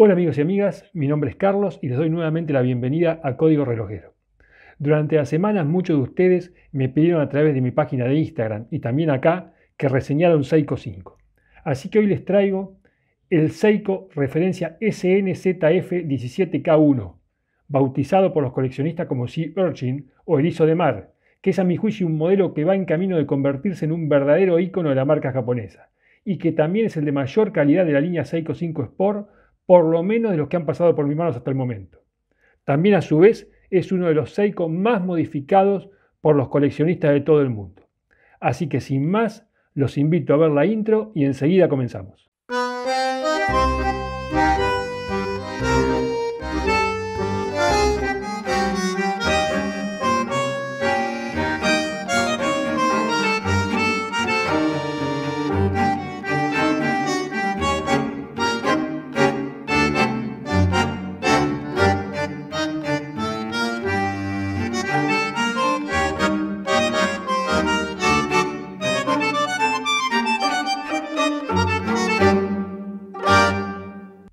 Hola amigos y amigas, mi nombre es Carlos y les doy nuevamente la bienvenida a Código Relojero. Durante las semanas muchos de ustedes me pidieron a través de mi página de Instagram y también acá que reseñara un Seiko 5. Así que hoy les traigo el Seiko referencia SNZF17K1, bautizado por los coleccionistas como Sea Urchin o Erizo de Mar, que es a mi juicio un modelo que va en camino de convertirse en un verdadero ícono de la marca japonesa y que también es el de mayor calidad de la línea Seiko 5 Sport por lo menos de los que han pasado por mis manos hasta el momento. También a su vez es uno de los Seiko más modificados por los coleccionistas de todo el mundo. Así que sin más, los invito a ver la intro y enseguida comenzamos.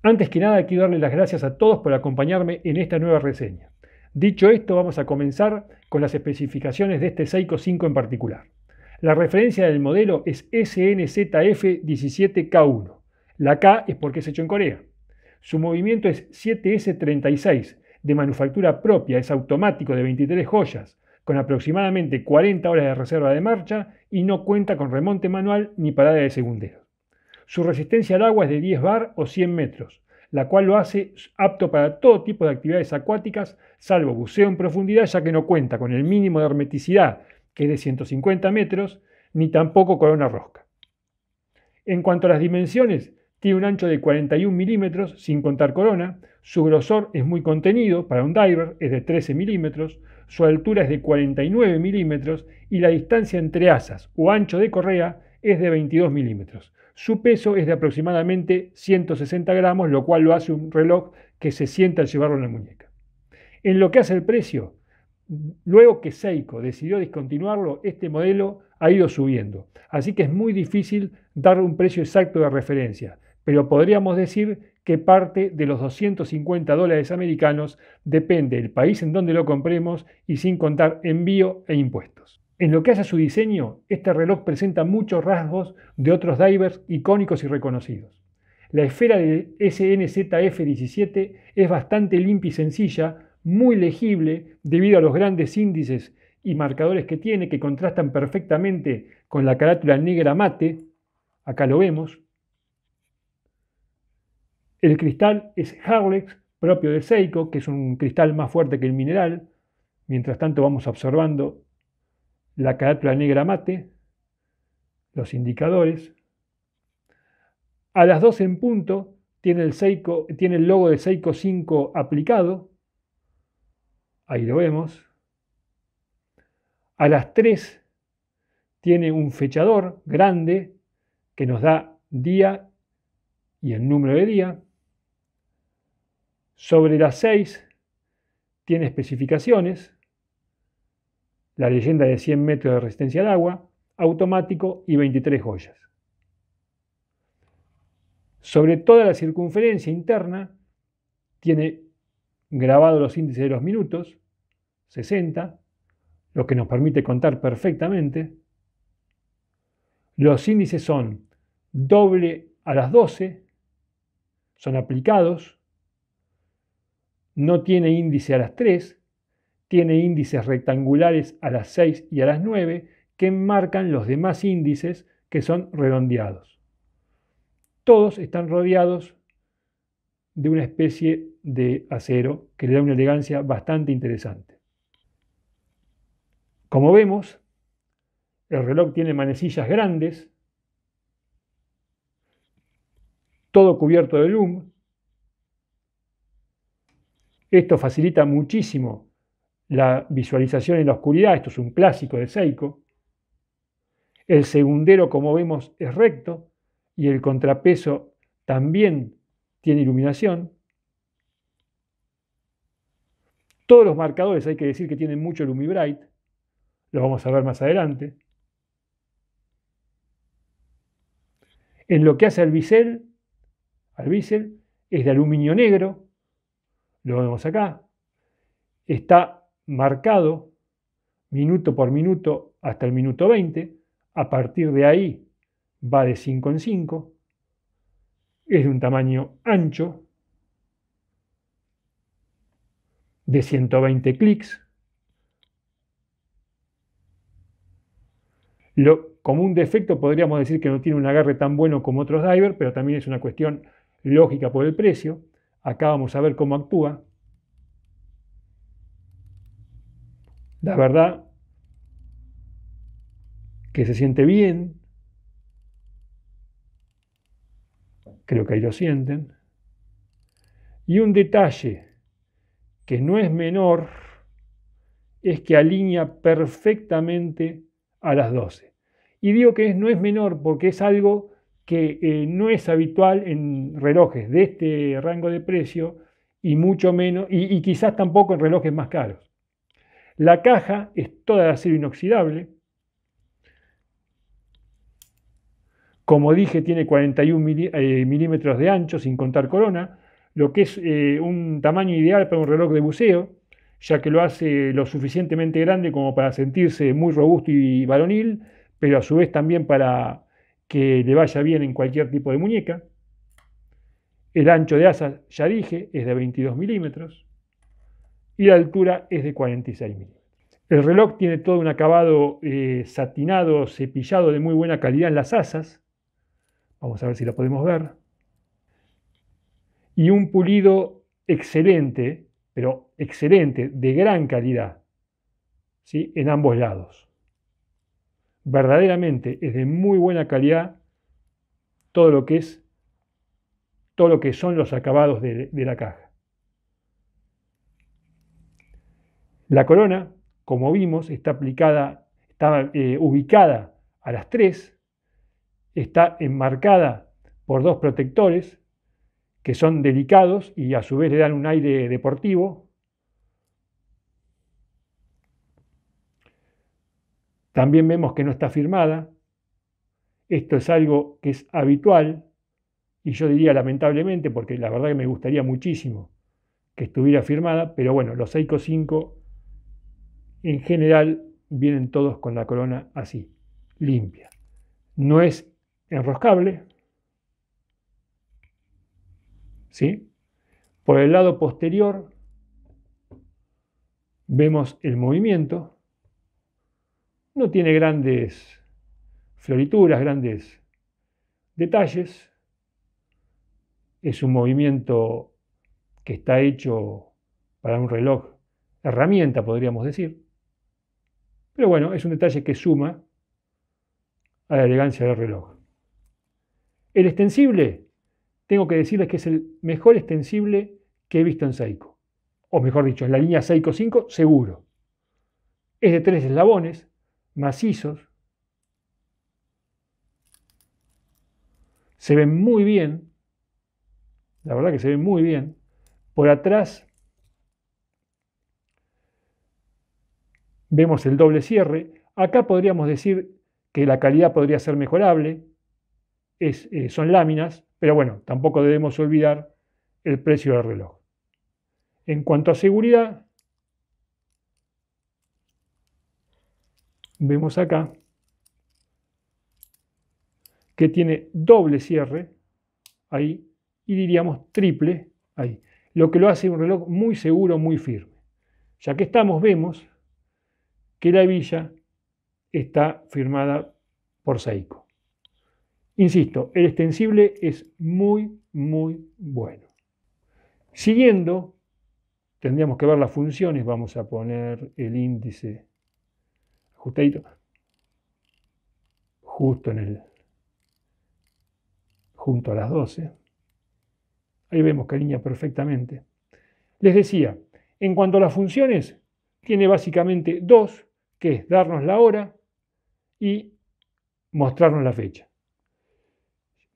Antes que nada, quiero darle las gracias a todos por acompañarme en esta nueva reseña. Dicho esto, vamos a comenzar con las especificaciones de este Seiko 5 en particular. La referencia del modelo es SNZF17K1. La K es porque es hecho en Corea. Su movimiento es 7S36, de manufactura propia, es automático de 23 joyas, con aproximadamente 40 horas de reserva de marcha y no cuenta con remonte manual ni parada de segundero. Su resistencia al agua es de 10 bar o 100 metros, la cual lo hace apto para todo tipo de actividades acuáticas, salvo buceo en profundidad, ya que no cuenta con el mínimo de hermeticidad, que es de 150 metros, ni tampoco con una rosca. En cuanto a las dimensiones, tiene un ancho de 41 milímetros, sin contar corona, su grosor es muy contenido, para un diver es de 13 milímetros, su altura es de 49 milímetros y la distancia entre asas o ancho de correa es de 22 milímetros. Su peso es de aproximadamente 160 gramos, lo cual lo hace un reloj que se sienta al llevarlo en la muñeca. En lo que hace el precio, luego que Seiko decidió discontinuarlo, este modelo ha ido subiendo. Así que es muy difícil dar un precio exacto de referencia, pero podríamos decir que parte de los 250 dólares americanos depende del país en donde lo compremos y sin contar envío e impuestos. En lo que hace a su diseño, este reloj presenta muchos rasgos de otros divers icónicos y reconocidos. La esfera del SNZF-17 es bastante limpia y sencilla, muy legible debido a los grandes índices y marcadores que tiene que contrastan perfectamente con la carátula negra mate. Acá lo vemos. El cristal es Harlex, propio de Seiko, que es un cristal más fuerte que el mineral. Mientras tanto vamos observando la carátula negra mate, los indicadores. A las 12 en punto tiene el, Seiko, tiene el logo de Seiko 5 aplicado. Ahí lo vemos. A las 3 tiene un fechador grande que nos da día y el número de día. Sobre las 6 tiene especificaciones la leyenda de 100 metros de resistencia al agua, automático y 23 joyas. Sobre toda la circunferencia interna tiene grabado los índices de los minutos, 60, lo que nos permite contar perfectamente. Los índices son doble a las 12, son aplicados, no tiene índice a las 3, tiene índices rectangulares a las 6 y a las 9 que marcan los demás índices que son redondeados. Todos están rodeados de una especie de acero que le da una elegancia bastante interesante. Como vemos, el reloj tiene manecillas grandes, todo cubierto de lum. Esto facilita muchísimo la visualización en la oscuridad, esto es un clásico de Seiko. El segundero, como vemos, es recto y el contrapeso también tiene iluminación. Todos los marcadores hay que decir que tienen mucho LumiBright, lo vamos a ver más adelante. En lo que hace al bisel, al bisel, es de aluminio negro, lo vemos acá, está marcado minuto por minuto hasta el minuto 20, a partir de ahí va de 5 en 5, es de un tamaño ancho, de 120 clics. Lo, como un defecto podríamos decir que no tiene un agarre tan bueno como otros divers, pero también es una cuestión lógica por el precio. Acá vamos a ver cómo actúa. La verdad que se siente bien. Creo que ahí lo sienten. Y un detalle que no es menor es que alinea perfectamente a las 12. Y digo que no es menor porque es algo que eh, no es habitual en relojes de este rango de precio y mucho menos, y, quizás tampoco en relojes más caros. La caja es toda de acero inoxidable. Como dije, tiene 41 eh, milímetros de ancho sin contar corona, lo que es eh, un tamaño ideal para un reloj de buceo, ya que lo hace lo suficientemente grande como para sentirse muy robusto y varonil, pero a su vez también para que le vaya bien en cualquier tipo de muñeca. El ancho de asa, ya dije, es de 22 milímetros y la altura es de 46 milímetros. El reloj tiene todo un acabado eh, satinado, cepillado de muy buena calidad en las asas. Vamos a ver si lo podemos ver. Y un pulido excelente, pero excelente, de gran calidad, ¿sí? en ambos lados verdaderamente es de muy buena calidad todo lo que es todo lo que son los acabados de, la caja. La corona, como vimos, está aplicada, está eh, ubicada a las 3, está enmarcada por dos protectores que son delicados y a su vez le dan un aire deportivo, También vemos que no está firmada. Esto es algo que es habitual y yo diría lamentablemente, porque la verdad que me gustaría muchísimo que estuviera firmada, pero bueno, los Seiko 5 en general vienen todos con la corona así, limpia. No es enroscable, ¿sí? Por el lado posterior vemos el movimiento no tiene grandes florituras, grandes detalles. Es un movimiento que está hecho para un reloj herramienta, podríamos decir. Pero bueno, es un detalle que suma a la elegancia del reloj. El extensible, tengo que decirles que es el mejor extensible que he visto en Seiko. O mejor dicho, en la línea Seiko 5, seguro. Es de tres eslabones, macizos, se ven muy bien, la verdad que se ven muy bien. Por atrás vemos el doble cierre. Acá podríamos decir que la calidad podría ser mejorable, eh, son láminas, pero bueno, tampoco debemos olvidar el precio del reloj. En cuanto a seguridad, vemos acá que tiene doble cierre ahí y diríamos triple ahí, lo que lo hace un reloj muy seguro, muy firme. Ya que estamos, vemos que la hebilla está firmada por Seiko. Insisto, el extensible es muy, muy bueno. Siguiendo, tendríamos que ver las funciones, vamos a poner el índice justo en el, junto a las 12. Ahí vemos que alinea perfectamente. Les decía, en cuanto a las funciones, tiene básicamente dos, que es darnos la hora y mostrarnos la fecha.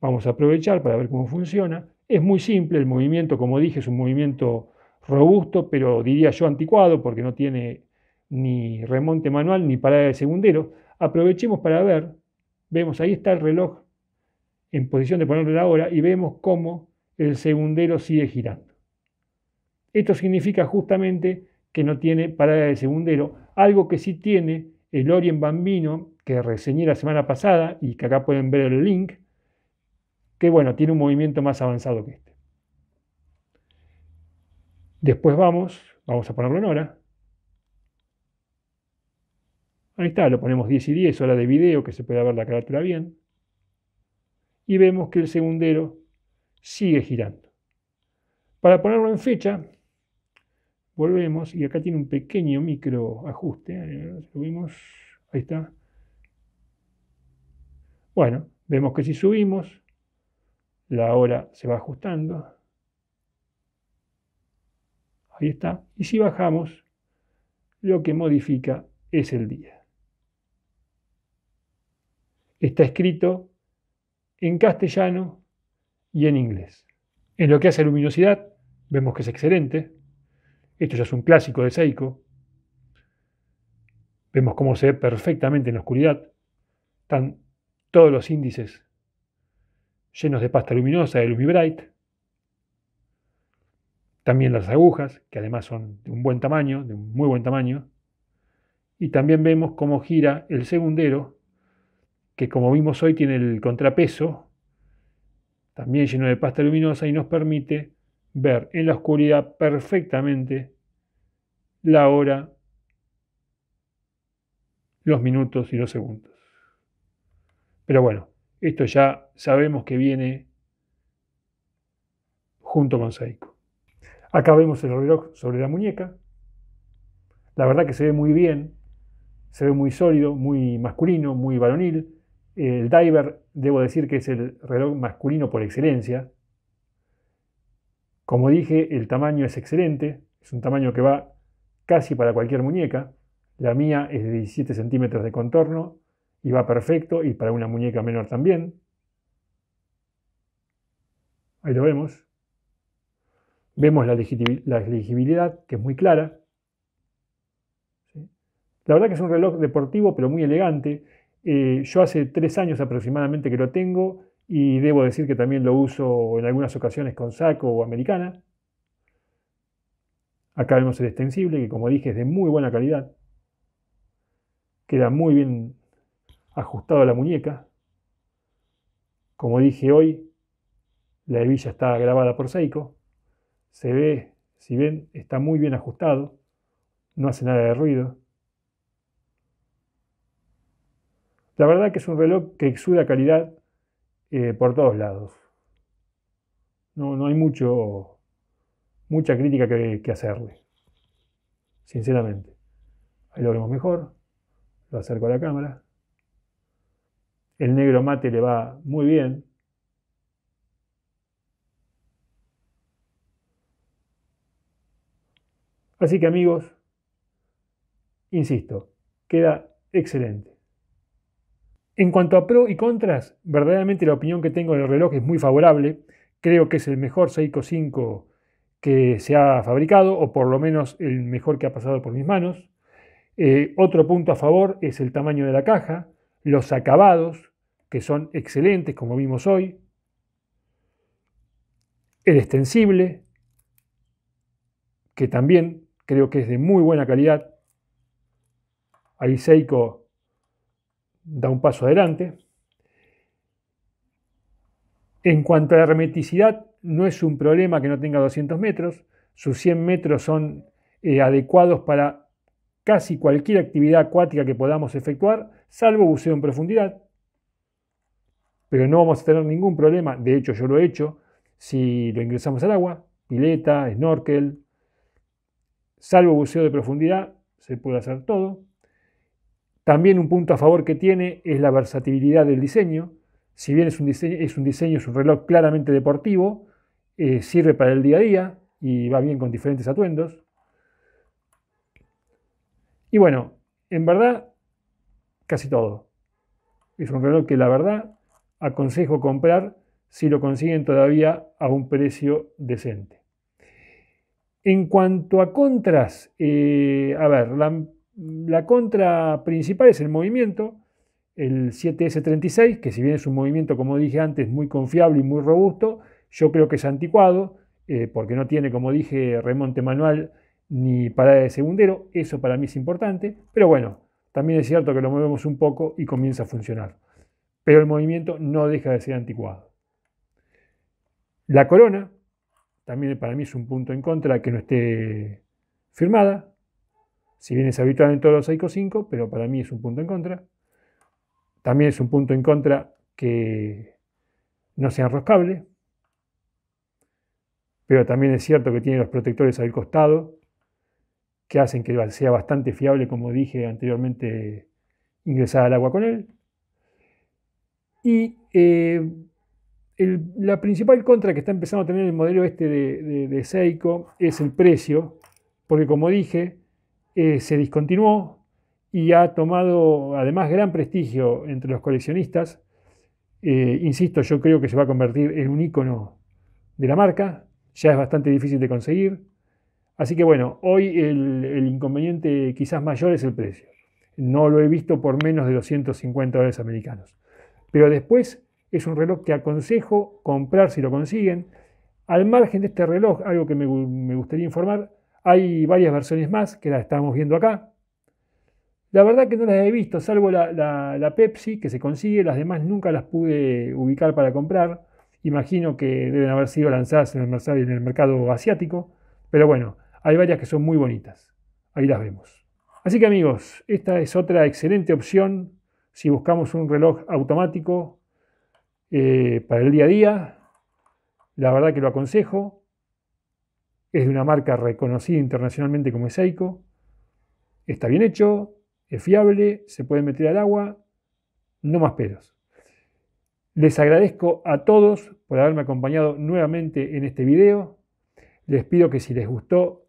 Vamos a aprovechar para ver cómo funciona. Es muy simple, el movimiento, como dije, es un movimiento robusto, pero diría yo anticuado, porque no tiene ni remonte manual, ni parada de segundero. Aprovechemos para ver, vemos ahí está el reloj en posición de ponerle la hora y vemos cómo el segundero sigue girando. Esto significa justamente que no tiene parada de segundero, algo que sí tiene el Orient Bambino, que reseñé la semana pasada y que acá pueden ver el link, que bueno, tiene un movimiento más avanzado que este. Después vamos, vamos a ponerlo en hora. Ahí está, lo ponemos 10 y 10, hora de video, que se pueda ver la carátula bien. Y vemos que el segundero sigue girando. Para ponerlo en fecha, volvemos y acá tiene un pequeño micro ajuste. ¿eh? Subimos, ahí está. Bueno, vemos que si subimos, la hora se va ajustando. Ahí está. Y si bajamos, lo que modifica es el día. Está escrito en castellano y en inglés. En lo que hace luminosidad, vemos que es excelente. Esto ya es un clásico de Seiko. Vemos cómo se ve perfectamente en la oscuridad. Están todos los índices llenos de pasta luminosa de LumiBright. También las agujas, que además son de un buen tamaño, de un muy buen tamaño. Y también vemos cómo gira el segundero, que como vimos hoy tiene el contrapeso, también lleno de pasta luminosa y nos permite ver en la oscuridad perfectamente la hora, los minutos y los segundos. Pero bueno, esto ya sabemos que viene junto con Seiko. Acá vemos el reloj sobre la muñeca. La verdad que se ve muy bien, se ve muy sólido, muy masculino, muy varonil. El diver, debo decir que es el reloj masculino por excelencia. Como dije, el tamaño es excelente, es un tamaño que va casi para cualquier muñeca. La mía es de 17 centímetros de contorno y va perfecto, y para una muñeca menor también. Ahí lo vemos. Vemos la, legibilidad, que es muy clara. La verdad que es un reloj deportivo, pero muy elegante. Eh, yo hace tres años aproximadamente que lo tengo y debo decir que también lo uso en algunas ocasiones con saco o americana. Acá vemos el extensible, que como dije es de muy buena calidad. Queda muy bien ajustado a la muñeca. Como dije hoy, la hebilla está grabada por Seiko. Se ve, si ven, está muy bien ajustado. No hace nada de ruido. La verdad que es un reloj que exuda calidad eh, por todos lados. No, no hay mucho, mucha crítica que, que hacerle, sinceramente. Ahí lo vemos mejor. Lo acerco a la cámara. El negro mate le va muy bien. Así que amigos, insisto, queda excelente. En cuanto a pro y contras, verdaderamente la opinión que tengo del reloj es muy favorable. Creo que es el mejor Seiko 5 que se ha fabricado, o por lo menos el mejor que ha pasado por mis manos. Eh, otro punto a favor es el tamaño de la caja, los acabados, que son excelentes, como vimos hoy. El extensible, que también creo que es de muy buena calidad. Ahí Seiko da un paso adelante. En cuanto a la hermeticidad, no es un problema que no tenga 200 metros. Sus 100 metros son eh, adecuados para casi cualquier actividad acuática que podamos efectuar, salvo buceo en profundidad pero no vamos a tener ningún problema, de hecho yo lo he hecho, si lo ingresamos al agua, pileta, snorkel, salvo buceo de profundidad, se puede hacer todo. También un punto a favor que tiene es la versatilidad del diseño. Si bien es un diseño, es un, diseño, un reloj claramente deportivo, eh, sirve para el día a día y va bien con diferentes atuendos. Y bueno, en verdad, casi todo. Es un reloj que la verdad aconsejo comprar si lo consiguen todavía a un precio decente. En cuanto a contras, eh, a ver, la, contra principal es el movimiento, el 7S36, que si bien es un movimiento, como dije antes, muy confiable y muy robusto, Yo creo que es anticuado, eh, porque no tiene, como dije, remonte manual ni parada de segundero. Eso para mí es importante. Pero bueno, también es cierto que lo movemos un poco y comienza a funcionar. Pero el movimiento no deja de ser anticuado. La corona, también para mí es un punto en contra que no esté firmada. Si bien es habitual en todos los Seiko 5, pero para mí es un punto en contra. También es un punto en contra que no sea enroscable. Pero también es cierto que tiene los protectores al costado que hacen que sea bastante fiable, como dije anteriormente, ingresar al agua con él. Y eh, la principal contra que está empezando a tener el modelo este de, Seiko es el precio, porque como dije, eh, se discontinuó y ha tomado además gran prestigio entre los coleccionistas. Eh, insisto, yo creo que se va a convertir en un icono de la marca, ya es bastante difícil de conseguir. Así que bueno, hoy el, inconveniente quizás mayor es el precio. No lo he visto por menos de 250 dólares americanos. Pero después es un reloj que aconsejo comprar si lo consiguen. Al margen de este reloj, algo que me, gustaría informar, hay varias versiones más que las estamos viendo acá. La verdad que no las he visto, salvo la, Pepsi que se consigue, las demás nunca las pude ubicar para comprar. Imagino que deben haber sido lanzadas en el, mercado asiático, pero bueno, hay varias que son muy bonitas. Ahí las vemos. Así que amigos, esta es otra excelente opción si buscamos un reloj automático eh, para el día a día. La verdad que lo aconsejo. Es de una marca reconocida internacionalmente como Seiko. Está bien hecho, es fiable, se puede meter al agua, no más peros. Les agradezco a todos por haberme acompañado nuevamente en este video. Les pido que si les gustó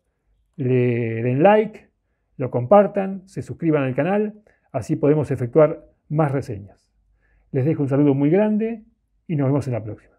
le den like, lo compartan, se suscriban al canal, así podemos efectuar más reseñas. Les dejo un saludo muy grande y nos vemos en la próxima.